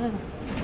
嗯